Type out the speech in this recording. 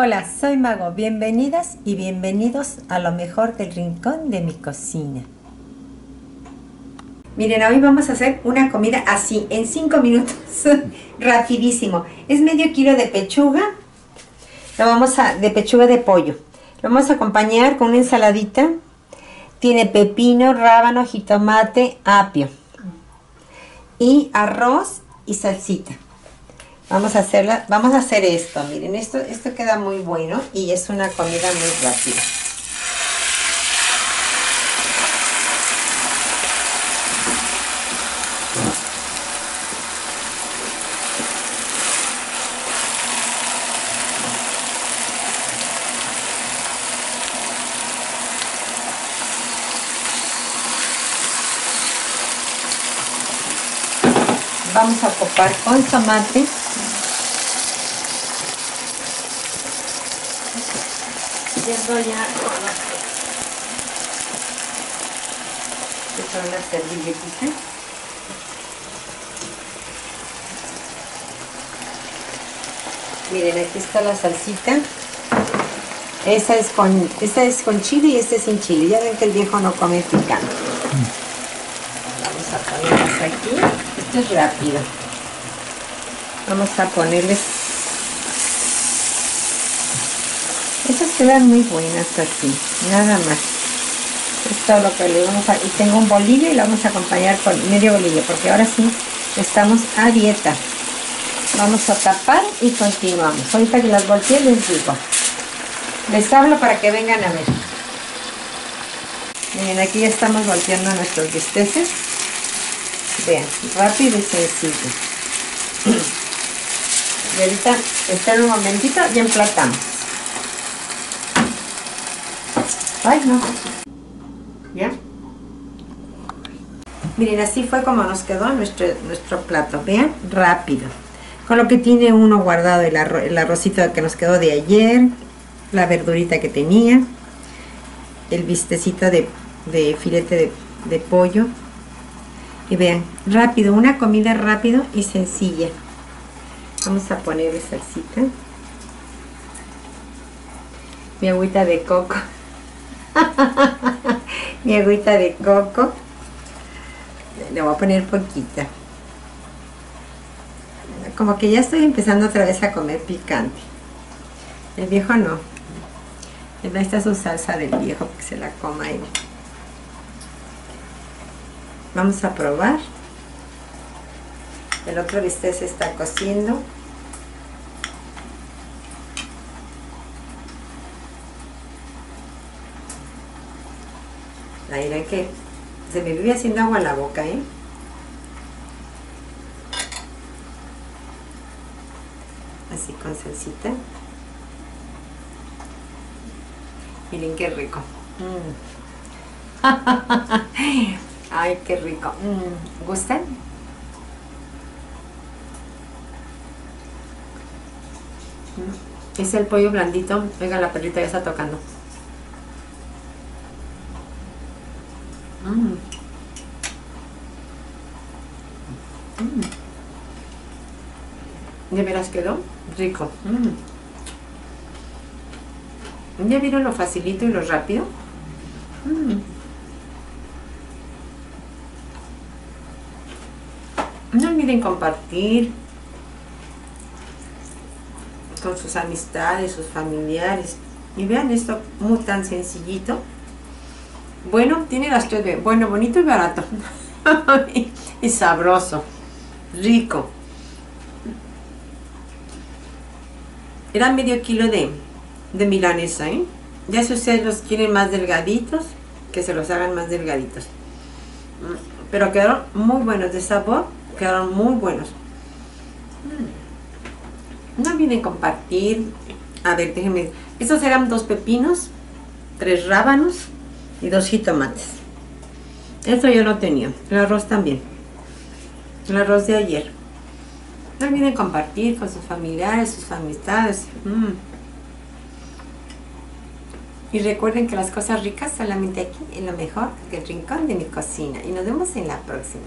Hola, soy Mago. Bienvenidas y bienvenidos a lo mejor del rincón de mi cocina. Miren, hoy vamos a hacer una comida así, en 5 minutos, rapidísimo. Es medio kilo de pechuga, lo vamos a, de pechuga de pollo. Lo vamos a acompañar con una ensaladita. Tiene pepino, rábano, jitomate, apio. Y arroz y salsita. Vamos a hacerla, vamos a hacer esto, miren, esto, esto queda muy bueno y es una comida muy rápida. Vamos a copar con tomate. Yendo ya con una servilletita. Miren, aquí está la salsita. Esa es con, esta es con chile y esta es sin chile. Ya ven que el viejo no come picante. Vamos a ponerlas aquí. Esto es rápido. Vamos a ponerles... Estas quedan muy buenas así, nada más. Es lo que le vamos a... Y tengo un bolillo y lo vamos a acompañar con medio bolillo, porque ahora sí estamos a dieta. Vamos a tapar y continuamos. Ahorita que las volteé les digo. Les hablo para que vengan a ver. Miren, aquí ya estamos volteando nuestros bisteces. Vean, rápido y sencillo. Y ahorita, esperen un momentito y emplatamos. Ay, no. ¿Ya? Miren, así fue como nos quedó nuestro, plato. Vean, rápido. Con lo que tiene uno guardado el, arro el arrocito que nos quedó de ayer, la verdurita que tenía, el bistecito de, de filete de, de pollo, y vean, rápido, una comida rápido y sencilla. Vamos a ponerle salsita. Mi agüita de coco. Mi agüita de coco. Le voy a poner poquita. Como que ya estoy empezando otra vez a comer picante. El viejo no. Esta es su salsa del viejo, que se la coma él. Vamos a probar. El otro bistec se está cociendo. Ahí que se me vive haciendo agua en la boca, ¿eh? Así con salsita. Miren qué rico. Mm. Ay, qué rico. Mm, ¿Gustan? Mm, es el pollo blandito. Venga, la perrita ya está tocando. Mm. ¿De veras quedó? Rico. ¿Ya vieron lo facilito y lo rápido? No olviden compartir con sus amistades, sus familiares. Y vean esto muy tan sencillito. Bueno, tiene las tres Bueno, bonito y barato. y sabroso. Rico. Era medio kilo de, de milanesa, ¿eh? Ya si ustedes los quieren más delgaditos, que se los hagan más delgaditos. Pero quedaron muy buenos de sabor quedaron muy buenos. No olviden compartir. A ver, déjenme. Estos eran dos pepinos, tres rábanos y dos jitomates. Esto yo no tenía. El arroz también. El arroz de ayer. No olviden compartir con sus familiares, sus amistades. Mm. Y recuerden que las cosas ricas solamente aquí, en lo mejor, que el rincón de mi cocina. Y nos vemos en la próxima.